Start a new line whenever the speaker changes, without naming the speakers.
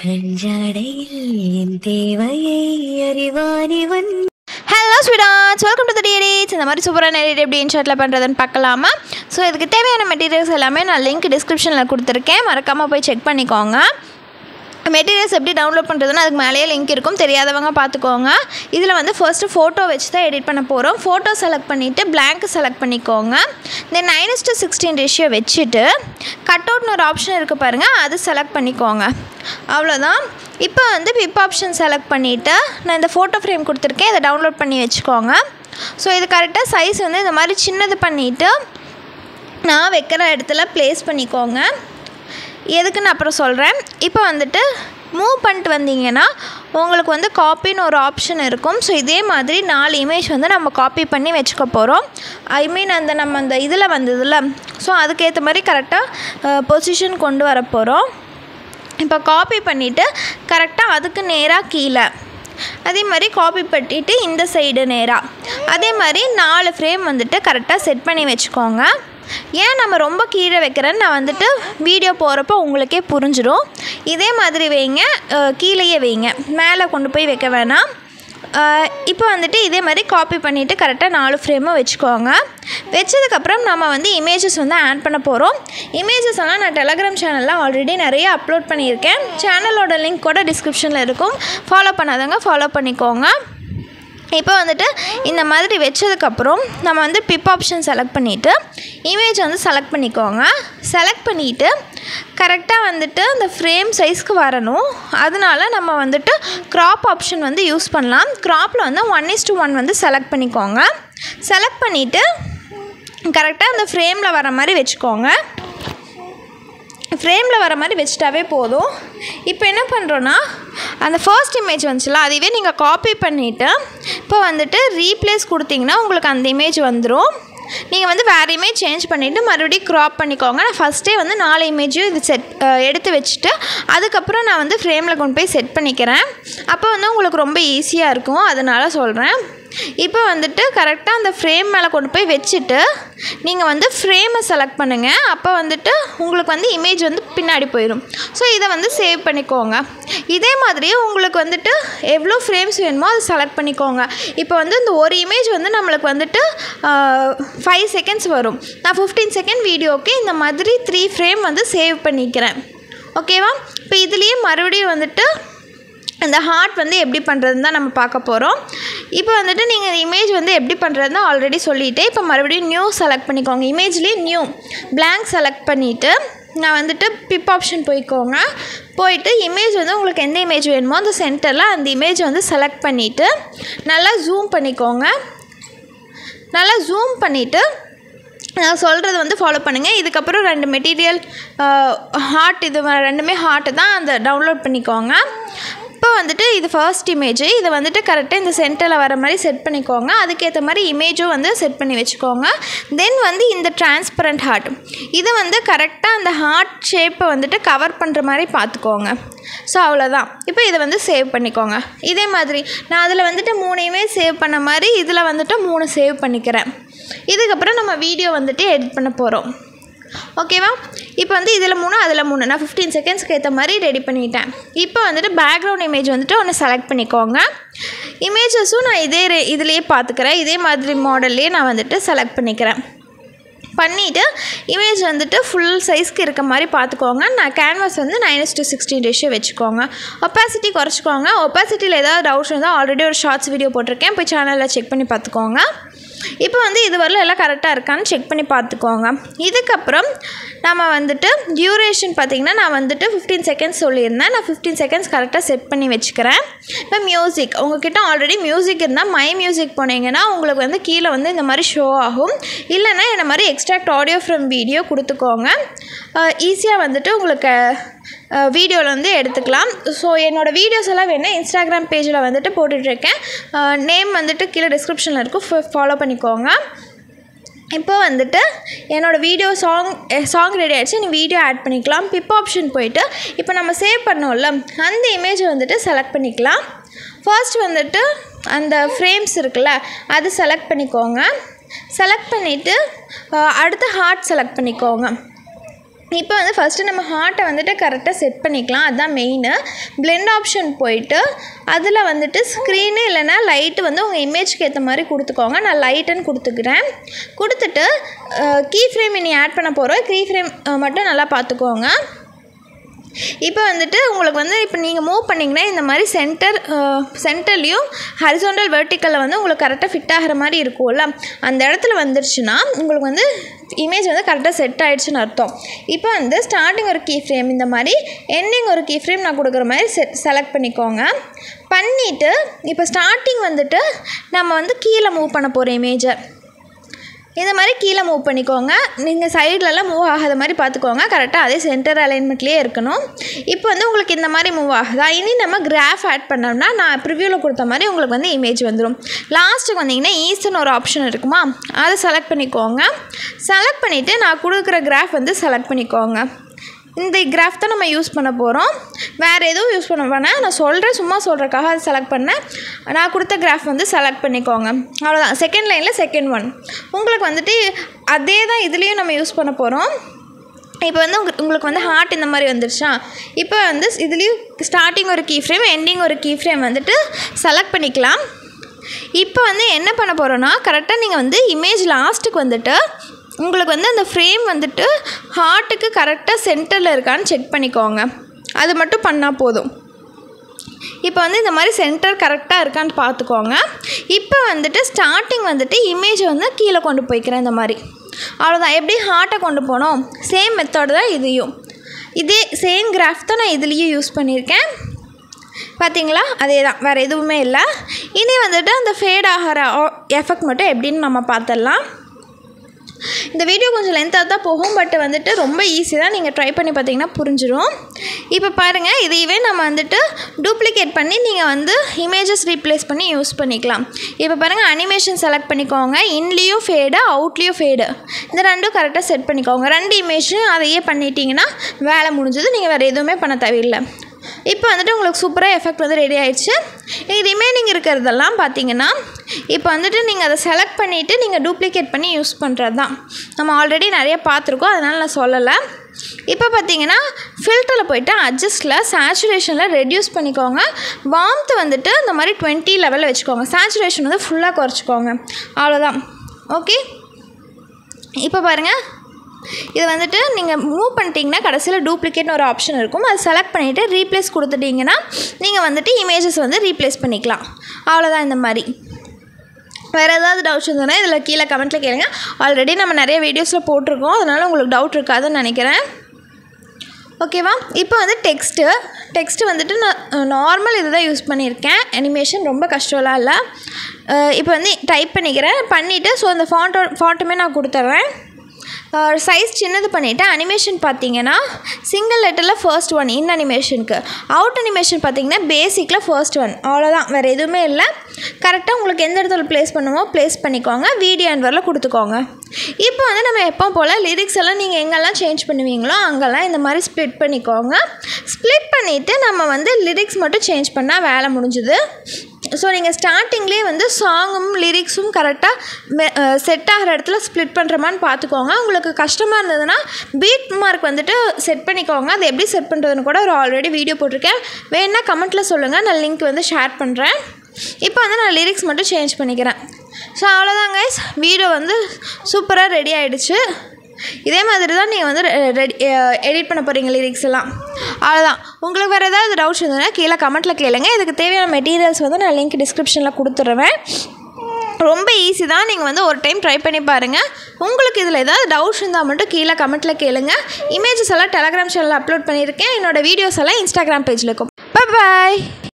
கஞ்சடையில் என் தேவையை அறிவானிவன்
hello sweethearts welcome to the இந்த மாதிரி சூப்பரான எடிட் எப்படி இன்ஷாட்டில் பண்ணுறதுன்னு பார்க்கலாமா? ஸோ இதுக்கு தேவையான மெட்டீரியல்ஸ் எல்லாமே நான் லிங்க் டிஸ்கிரிப்ஷனில் கொடுத்துருக்கேன். மறக்காமல் போய் செக் பண்ணிக்கோங்க. மெட்டீரியல்ஸ் எப்படி டவுன்லோட் பண்ணுறதுன்னு அதுக்கு மேலேயே லிங்க் இருக்கும். தெரியாதவங்க பார்த்துக்கோங்க. இதில் வந்து ஃபர்ஸ்ட்டு ஃபோட்டோ வச்சு தான் எடிட் பண்ண போகிறோம் ஃபோட்டோ செலக்ட் பண்ணிவிட்டு பிளாங்க் செலக்ட் பண்ணிக்கோங்க. Then nine to sixteen ratio வச்சுட்டு கட் அவுட்னு ஒரு ஆப்ஷன் இருக்குது பாருங்கள் அது செலக்ட் பண்ணிக்கோங்க. அவ்வளோதான் இப்போ வந்து பிப் ஆப்ஷன் செலக்ட் பண்ணிவிட்டு நான் இந்த ஃபோட்டோ ஃப்ரேம் கொடுத்துருக்கேன். இதை டவுன்லோட் பண்ணி வச்சுக்கோங்க. ஸோ இது கரெக்டாக சைஸ் வந்து இந்த மாதிரி சின்னது பண்ணிவிட்டு நான் வைக்கிற இடத்துல ப்ளேஸ் பண்ணிக்கோங்க. எதுக்குன்னு அப்புறம் சொல்கிறேன் இப்போ வந்துட்டு மூவ் பண்ணிட்டு வந்தீங்கன்னா உங்களுக்கு வந்து காப்பின்னு ஒரு ஆப்ஷன் இருக்கும். ஸோ இதே மாதிரி நாலு இமேஜ் வந்து நம்ம காப்பி பண்ணி வச்சுக்க போகிறோம் ஐ மீன் அந்த நம்ம அந்த இதில் வந்ததில்ல ஸோ அதுக்கேற்ற மாதிரி கரெக்டாக பொசிஷன் கொண்டு வர போகிறோம் இப்போ காப்பி பண்ணிவிட்டு கரெக்டாக அதுக்கு நேராக கீழே. அதே மாதிரி காப்பி பண்ணிட்டு இந்த சைடு நேராக அதே மாதிரி நாலு ஃப்ரேம் வந்துட்டு கரெக்டாக செட் பண்ணி வச்சுக்கோங்க. ஏன் நம்ம ரொம்ப கீழே வைக்கிறேன்னு நான் வந்துட்டு வீடியோ போகிறப்ப உங்களுக்கே புரிஞ்சிடும். இதே மாதிரி வைங்க கீழேயே வைங்க. மேலே கொண்டு போய் வைக்க வேணாம். இப்போ வந்துட்டு இதே மாதிரி காப்பி பண்ணிவிட்டு கரெக்டாக நாலு ஃப்ரேமும் வச்சுக்கோங்க. வச்சதுக்கப்புறம் நம்ம வந்து இமேஜஸ் வந்து ஆட் பண்ண போகிறோம் இமேஜஸ் எல்லாம் நான் டெலகிராம் சேனலில் ஆல்ரெடி நிறைய அப்லோட் பண்ணியிருக்கேன். சேனலோட லிங்க் கூட டிஸ்கிரிப்ஷனில் இருக்கும். ஃபாலோ பண்ணாதவங்க ஃபாலோ பண்ணிக்கோங்க. இப்போ வந்துட்டு இந்த மாதிரி வச்சதுக்கப்புறம் நம்ம வந்து பிப் ஆப்ஷன் செலக்ட் பண்ணிவிட்டு இமேஜ் வந்து செலக்ட் பண்ணிக்கோங்க. செலக்ட் பண்ணிவிட்டு கரெக்டாக வந்துட்டு அந்த ஃப்ரேம் சைஸ்க்கு வரணும். அதனால நம்ம வந்துட்டு க்ராப் ஆப்ஷன் வந்து யூஸ் பண்ணலாம். க்ராப்பில் வந்து ஒன் இஸ் டூ ஒன் வந்து செலக்ட் பண்ணிக்கோங்க. செலக்ட் பண்ணிவிட்டு கரெக்டாக அந்த ஃப்ரேமில் வர மாதிரி வச்சுக்கோங்க. ஃப்ரேமில் வர மாதிரி வச்சுட்டாவே போதும். இப்போ என்ன பண்ணுறோன்னா அந்த ஃபர்ஸ்ட் இமேஜ் வந்துச்சுல அதுவே நீங்கள் காப்பி பண்ணிவிட்டு இப்போ வந்துட்டு ரீப்ளேஸ் கொடுத்தீங்கன்னா உங்களுக்கு அந்த இமேஜ் வந்துடும் நீங்கள் வந்து வேறு இமேஜ் சேஞ்ச் பண்ணிவிட்டு மறுபடியும் க்ராப் பண்ணிக்கோங்க. நான் ஃபஸ்ட்டே வந்து நாலு இமேஜையும் இது செட் எடுத்து வச்சுட்டு அதுக்கப்புறம் நான் வந்து ஃப்ரேமில் கொண்டு போய் செட் பண்ணிக்கிறேன். அப்போ வந்து உங்களுக்கு ரொம்ப ஈஸியாக இருக்கும். அதனால் சொல்கிறேன் இப்போ வந்துட்டு கரெக்டாக அந்த ஃப்ரேம் மேலே கொண்டு போய் வச்சுட்டு நீங்கள் வந்து ஃப்ரேமை செலக்ட் பண்ணுங்கள் அப்போ வந்துட்டு உங்களுக்கு வந்து இமேஜ் வந்து பின்னாடி போயிடும் ஸோ இதை வந்து சேவ் பண்ணிக்கோங்க. இதே மாதிரியே உங்களுக்கு வந்துட்டு எவ்வளோ ஃப்ரேம்ஸ் வேணுமோ அதை செலக்ட் பண்ணிக்கோங்க. இப்போ வந்து இந்த ஒரு இமேஜ் வந்து நம்மளுக்கு வந்துட்டு ஃபைவ் செகண்ட்ஸ் வரும். நான் ஃபிஃப்டீன் செகண்ட் வீடியோக்கு இந்த மாதிரி த்ரீ ஃப்ரேம் வந்து சேவ் பண்ணிக்கிறேன். ஓகேவா இப்போ இதுலேயே மறுபடியும் வந்துட்டு அந்த ஹார்ட் வந்து எப்படி பண்ணுறதுன்னு தான் நம்ம பார்க்க போகிறோம் இப்போ வந்துட்டு நீங்கள் இந்த இமேஜ் வந்து எப்படி பண்ணுறதுன்னு ஆல்ரெடி சொல்லிவிட்டு இப்போ மறுபடியும் நியூ செலக்ட் பண்ணிக்கோங்க. இமேஜ்லேயே நியூ பிளாங்க் செலக்ட் பண்ணிவிட்டு நான் வந்துட்டு பிப் ஆப்ஷன் போய்க்கோங்க. போயிட்டு இமேஜ் வந்து உங்களுக்கு எந்த இமேஜ் வேணுமோ அந்த சென்டரில் அந்த இமேஜ் வந்து செலக்ட் பண்ணிவிட்டு நல்லா ஜூம் பண்ணிக்கோங்க. நல்லா ஜூம் பண்ணிவிட்டு நான் சொல்கிறது வந்து ஃபாலோ பண்ணுங்கள் இதுக்கப்புறம் ரெண்டு மெட்டீரியல் ஹார்ட் இது ரெண்டுமே ஹார்ட்டு தான் அந்த டவுன்லோட் பண்ணிக்கோங்க. இப்போ வந்துட்டு இது ஃபர்ஸ்ட் இமேஜ் இதை வந்துட்டு கரெக்டாக இந்த சென்டரில் வர மாதிரி செட் பண்ணிக்கோங்க. அதுக்கேற்ற மாதிரி இமேஜும் வந்து செட் பண்ணி வச்சுக்கோங்க. தென் வந்து இந்த டிரான்ஸ்பரண்ட் ஹார்ட் இது வந்து கரெக்டாக அந்த ஹார்ட் ஷேப்பை வந்துட்டு கவர் பண்ணுற மாதிரி பார்த்துக்கோங்க. ஸோ அவ்வளோதான் இப்போ இதை வந்து சேவ் பண்ணிக்கோங்க. இதே மாதிரி நான் அதில் வந்துட்டு மூணையுமே சேவ் பண்ண மாதிரி இதில் வந்துட்டு மூணு சேவ் பண்ணிக்கிறேன். இதுக்கப்புறம் நம்ம வீடியோ வந்துட்டு எடிட் பண்ண போகிறோம் ஓகேவா இப்போ வந்து இதில் மூணு அதில் மூணு. நான் ஃபிஃப்டீன் செகண்ட்ஸ்க்கு ஏற்ற மாதிரி ரெடி பண்ணிட்டேன். இப்போ வந்துட்டு பேக்ரவுண்ட் இமேஜ் வந்துட்டு ஒன்று செலக்ட் பண்ணிக்கோங்க. இமேஜஸும் நான் இதே ரே இதுலேயே பார்த்துக்கிறேன் இதே மாதிரி மாடல்லையே நான் வந்துட்டு செலக்ட் பண்ணிக்கிறேன். பண்ணிவிட்டு இமேஜ் வந்துட்டு ஃபுல் சைஸ்க்கு இருக்க மாதிரி பார்த்துக்கோங்க நான் கேன்வாஸ் வந்து நைன்ஸ் டூ சிக்ஸ்டீன் ரேஷியோ வச்சுக்கோங்க. ஒப்பாசிட்டி குறைச்சிக்கோங்க. ஒப்பாசிட்டியில் ஏதாவது டவுட்ஸ் இருந்தால் ஆல்ரெடி ஒரு ஷார்ட்ஸ் வீடியோ போட்டிருக்கேன். போய் சேனலில் செக் பண்ணி பார்த்துக்கோங்க இப்போ வந்து இது வரல எல்லாம் கரெக்டாக இருக்கான்னு செக் பண்ணி பார்த்துக்கோங்க. இதுக்கப்புறம் நம்ம வந்துட்டு டியூரேஷன் பார்த்திங்கன்னா நான் வந்துட்டு ஃபிஃப்டீன் செகண்ட்ஸ் சொல்லியிருந்தேன். நான் ஃபிஃப்டீன் செகண்ட்ஸ் கரெக்டாக செட் பண்ணி வச்சுக்கிறேன். இப்போ மியூசிக் உங்ககிட்ட ஆல்ரெடி மியூசிக் இருந்தால் மை மியூசிக் போனீங்கன்னா உங்களுக்கு வந்து கீழே வந்து இந்த மாதிரி ஷோ ஆகும். இல்லைன்னா இந்த மாதிரி எக்ஸ்ட்ராக்ட் ஆடியோ ஃப்ரம் வீடியோ கொடுத்துக்கோங்க. ஈஸியாக வந்துட்டு உங்களுக்கு வீடியோவில் வந்து எடுத்துக்கலாம். ஸோ என்னோடய வீடியோஸ் எல்லாம் வேணால் இன்ஸ்டாகிராம் பேஜில் வந்துட்டு போட்டுட்ருக்கேன். நேம் வந்துட்டு கீழே டிஸ்கிரிப்ஷனில் இருக்கும். ஃபாலோ பண்ணிக்கோங்க. இப்போ வந்துட்டு என்னோடய வீடியோ சாங் சாங் ரெடி ஆகிடுச்சு நீ வீடியோ ஆட் பண்ணிக்கலாம். பிப் ஆப்ஷன் போயிட்டு இப்போ நம்ம சேவ் பண்ணோம்ல அந்த இமேஜை வந்துட்டு செலக்ட் பண்ணிக்கலாம். ஃபர்ஸ்ட் வந்துட்டு அந்த ஃப்ரேம்ஸ் இருக்குல்ல அது செலக்ட் பண்ணிக்கோங்க. செலக்ட் பண்ணிவிட்டு அடுத்து ஹார்ட் செலக்ட் பண்ணிக்கோங்க. இப்போ வந்து ஃபஸ்ட்டு நம்ம ஹார்ட்டை வந்துட்டு கரெக்டாக செட் பண்ணிக்கலாம். அதுதான் மெயினு பிளெண்ட் ஆப்ஷன் போயிட்டு அதில் வந்துட்டு ஸ்க்ரீனு இல்லைன்னா லைட்டு வந்து உங்கள் இமேஜ்க்கு ஏற்ற மாதிரி கொடுத்துக்கோங்க. நான் லைட்டுன்னு கொடுத்துக்கிறேன். கொடுத்துட்டு கீ ஃப்ரேம் இனி ஆட் பண்ண போகிறோம் கீ ஃப்ரேம் மட்டும் நல்லா பார்த்துக்கோங்க. இப்போ வந்துட்டு உங்களுக்கு வந்து இப்போ நீங்கள் மூவ் பண்ணிங்கன்னா இந்த மாதிரி சென்டர் சென்டர்லேயும் ஹரிசோண்டல் வெர்டிக்கலில் வந்து உங்களுக்கு கரெக்டாக ஃபிட் ஆகிற மாதிரி இருக்கும்ல. அந்த இடத்துல வந்துருச்சுன்னா உங்களுக்கு வந்து இமேஜ் வந்து கரெக்டாக செட் ஆகிடுச்சுன்னு அர்த்தம். இப்போ வந்து ஸ்டார்டிங் ஒரு கீ ஃப்ரேம் இந்த மாதிரி எண்டிங் ஒரு கீ ஃப்ரேம் நான் கொடுக்குற மாதிரி செ செலக்ட் பண்ணிக்கோங்க. பண்ணிவிட்டு இப்போ ஸ்டார்டிங் வந்துட்டு நம்ம வந்து கீழே மூவ் பண்ண போகிற இமேஜை இந்த மாதிரி கீழே மூவ் பண்ணிக்கோங்க. நீங்கள் சைட்லலாம் மூவ் ஆகாத மாதிரி பார்த்துக்கோங்க. கரெக்டாக அதே சென்டர் அலைன்மெண்ட்லேயே இருக்கணும். இப்போ வந்து உங்களுக்கு இந்த மாதிரி மூவ் ஆகுதா? இனி நம்ம கிராஃப் ஆட் பண்ணோம்னா நான் ப்ரிவியூவில் கொடுத்த மாதிரி உங்களுக்கு வந்து இமேஜ் வந்துடும் லாஸ்ட்டுக்கு வந்தீங்கன்னா ஈஸ்ட்னு ஒரு ஆப்ஷன் இருக்குமா? அதை செலக்ட் பண்ணிக்கோங்க. செலக்ட் பண்ணிவிட்டு நான் கொடுக்குற கிராஃப் வந்து செலக்ட் பண்ணிக்கோங்க. இந்த கிராஃப் தான் நம்ம யூஸ் பண்ண போகிறோம் வேறு எதுவும் யூஸ் பண்ண வேணாம். நான் சொல்கிறேன் சும்மா சொல்கிறக்காக அதை செலக்ட் பண்ணேன். நான் கொடுத்த கிராஃப் வந்து செலக்ட் பண்ணிக்கோங்க. அவ்வளோதான் செகண்ட் லைனில் செகண்ட் ஒன் உங்களுக்கு வந்துட்டு அதே தான் இதுலேயும் நம்ம யூஸ் பண்ண போகிறோம் இப்போ வந்து உங்க உங்களுக்கு வந்து ஹார்ட் இந்த மாதிரி வந்துருச்சா? இப்போ வந்து இதுலேயும் ஸ்டார்டிங் ஒரு கீ ஃப்ரேம் எண்டிங் ஒரு கீ ஃப்ரேம் வந்துட்டு செலக்ட் பண்ணிக்கலாம். இப்போ வந்து என்ன பண்ண போகிறோன்னா கரெக்டாக நீங்கள் வந்து இமேஜ் லாஸ்ட்டுக்கு வந்துட்டு உங்களுக்கு வந்து அந்த ஃப்ரேம் வந்துட்டு ஹார்ட்டுக்கு கரெக்டாக சென்டரில் இருக்கான்னு செக் பண்ணிக்கோங்க. அது மட்டும் பண்ணால் போதும். இப்போ வந்து இந்த மாதிரி சென்டர் கரெக்டாக இருக்கான்னு பார்த்துக்கோங்க. இப்போ வந்துட்டு ஸ்டார்டிங் வந்துட்டு இமேஜை வந்து கீழே கொண்டு போய்க்கிறேன் இந்த மாதிரி. அவ்வளோதான் எப்படி ஹார்ட்டை கொண்டு போனோம்? சேம் மெத்தட் தான் இதையும். இதே சேம் கிராஃப் தான் நான் இதுலேயும் யூஸ் பண்ணியிருக்கேன். பார்த்தீங்களா அதே தான் வேறு எதுவுமே இல்லை. இனி வந்துட்டு அந்த ஃபேட் ஆகிற எஃபெக்ட் மட்டும் எப்படின்னு நம்ம பார்த்துடலாம். இந்த வீடியோ கொஞ்சம் லென்த்தாக தான் போகும் பட் வந்துட்டு ரொம்ப ஈஸி தான். நீங்கள் ட்ரை பண்ணி பார்த்தீங்கன்னா புரிஞ்சிடும் இப்போ பாருங்கள் இதையவே நம்ம வந்துட்டு டூப்ளிகேட் பண்ணி நீங்கள் வந்து இமேஜஸ் ரீப்ளேஸ் பண்ணி யூஸ் பண்ணிக்கலாம். இப்போ பாருங்கள் அனிமேஷன் செலக்ட் பண்ணிக்கோங்க. இன்லேயும் ஃபேடு அவுட்லேயும் ஃபேடு இந்த ரெண்டும் கரெக்டாக செட் பண்ணிக்கோங்க. ரெண்டு இமேஜும் அதையே பண்ணிட்டீங்கன்னா வேலை முடிஞ்சது. நீங்கள் வேறு எதுவுமே பண்ண தேவையில்லை. இப்போ வந்துட்டு உங்களுக்கு சூப்பராக எஃபெக்ட் வந்து ரெடி ஆயிடுச்சு. இது ரிமைனிங் இருக்கிறதெல்லாம் பார்த்தீங்கன்னா இப்போ வந்துட்டு நீங்கள் அதை செலக்ட் பண்ணிவிட்டு நீங்கள் டூப்ளிகேட் பண்ணி யூஸ் பண்ணுறது தான் நம்ம ஆல்ரெடி நிறைய பார்த்துருக்கோம் அதனால் நான் சொல்லலை. இப்போ பார்த்தீங்கன்னா ஃபில்டரில் போயிட்டு அட்ஜஸ்ட்டில் சேச்சுரேஷனில் ரெடியூஸ் பண்ணிக்கோங்க. வார்ம்த் வந்துட்டு இந்த மாதிரி டுவெண்ட்டி லெவலில் வச்சுக்கோங்க. சேச்சுரேஷன் வந்து ஃபுல்லாக குறைச்சிக்கோங்க. அவ்வளோதான் ஓகே இப்போ பாருங்கள் இது வந்துட்டு நீங்கள் மூவ் பண்ணிட்டீங்கன்னா கடைசியில் டூப்ளிகேட்னு ஒரு ஆப்ஷன் இருக்கும். அதை செலக்ட் பண்ணிவிட்டு ரீப்ளேஸ் கொடுத்துட்டிங்கன்னா நீங்கள் வந்துட்டு இமேஜஸ் வந்து ரீப்ளேஸ் பண்ணிக்கலாம். அவ்வளோதான் இந்த மாதிரி. வேறு ஏதாவது டவுட்ஸ் இருந்ததுன்னா இதில் கீழே கமெண்ட்டில் கேளுங்க. ஆல்ரெடி நம்ம நிறைய வீடியோஸில் போட்டிருக்கோம். அதனால் உங்களுக்கு டவுட் இருக்காதுன்னு நினைக்கிறேன். ஓகேவா இப்போ வந்து டெக்ஸ்ட்டு டெக்ஸ்ட்டு வந்துட்டு நான் நார்மல் இது தான் யூஸ் பண்ணியிருக்கேன். அனிமேஷன் ரொம்ப கஷ்டம்லாம் இல்லை. இப்போ வந்து டைப் பண்ணிக்கிறேன். பண்ணிவிட்டு ஸோ அந்த ஃபாண்ட்டோ ஃபாண்ட்டுமே நான் கொடுத்துட்றேன் சைஸ் சின்னது பண்ணிவிட்டு அனிமேஷன் பார்த்தீங்கன்னா சிங்கிள் லெட்டரில் ஃபர்ஸ்ட் ஒன் இன் அனிமேஷனுக்கு அவுட் அனிமேஷன் பார்த்தீங்கன்னா பேசிக்கில் ஃபர்ஸ்ட் ஒன் அவ்வளோதான் வேறு எதுவுமே இல்லை. கரெக்டாக உங்களுக்கு எந்த இடத்துல ப்ளேஸ் பண்ணுமோ ப்ளேஸ் பண்ணிக்கோங்க. வீடியோ அன்வரில் கொடுத்துக்கோங்க. இப்போ வந்து நம்ம எப்போ போல் லிரிக்ஸ் எல்லாம் நீங்கள் எங்கெல்லாம் சேஞ்ச் பண்ணுவீங்களோ அங்கெல்லாம் இந்த மாதிரி ஸ்ப்ளிட் பண்ணிக்கோங்க. ஸ்ப்ளிட் பண்ணிவிட்டு நம்ம வந்து லிரிக்ஸ் மட்டும் சேஞ்ச் பண்ணால் வேலை முடிஞ்சுது. ஸோ நீங்கள் ஸ்டார்டிங்லேயே வந்து சாங்கும் லிரிக்ஸும் கரெக்டாக செட் ஆகிற இடத்துல ஸ்ப்ளிட் பண்ணுறமான்னு பார்த்துக்கோங்க உங்களுக்கு கஷ்டமாக இருந்ததுன்னா பீட் மார்க் வந்துட்டு செட் பண்ணிக்கோங்க. அது எப்படி செட் பண்ணுறதுன்னு கூட ஒரு ஆல்ரெடி வீடியோ போட்டிருக்கேன். வேணா கமெண்ட்டில் சொல்லுங்கள் நான் லிங்க் வந்து ஷேர் பண்ணுறேன் இப்போ வந்து நான் லிரிக்ஸ் மட்டும் சேஞ்ச் பண்ணிக்கிறேன். ஸோ அவ்வளோதாங்க வீடியோ வந்து சூப்பராக ரெடி ஆகிடுச்சு இதே மாதிரி தான் நீங்கள் வந்து ரெடி எடிட் பண்ண போகிறீங்க லிரிக்ஸ் எல்லாம். அவ்வளோதான் உங்களுக்கு வேறு ஏதாவது டவுட்ஸ் இருந்ததுன்னா கீழே கமெண்ட்டில் கேளுங்க. இதுக்கு தேவையான மெட்டீரியல்ஸ் வந்து நான் லிங்க் டிஸ்கிரிப்ஷனில் கொடுத்துருவேன் ரொம்ப ஈஸி தான். நீங்கள் வந்து ஒரு டைம் ட்ரை பண்ணி பாருங்கள் உங்களுக்கு இதில் ஏதாவது டவுட்ஸ் இருந்தால் மட்டும் கீழே கமெண்ட்டில் கேளுங்க. இமேஜஸ் எல்லாம் டெலகிராம் சேனலில் அப்லோட் பண்ணியிருக்கேன். என்னோடய வீடியோஸ் எல்லாம் இன்ஸ்டாகிராம் பேஜில் இருக்கும். பாய்